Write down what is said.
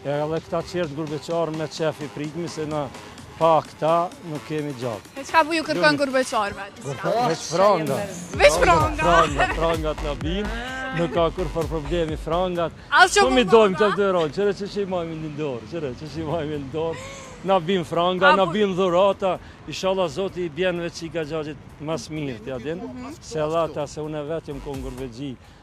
E edhe këta qetër gurbetçarë me qef i pritmi se ne pa këta nuk kemi gjallë. E çka po ju kërkon gurbetçarëve? Veç franga. Veç franga. Franga, franga të na bin. Nuk ka kurrfarë problemi frangat. Asë që po mi dojmë të tërojmë, qëre që që i majmë në ndorë, qëre që që i majmë në ndorë. Na bin franga, na bin dhurata, ishalla zoti i bjen veç i gagjajit ma s'miri të jadin, se lata se une vetë jam kon gurbetçi,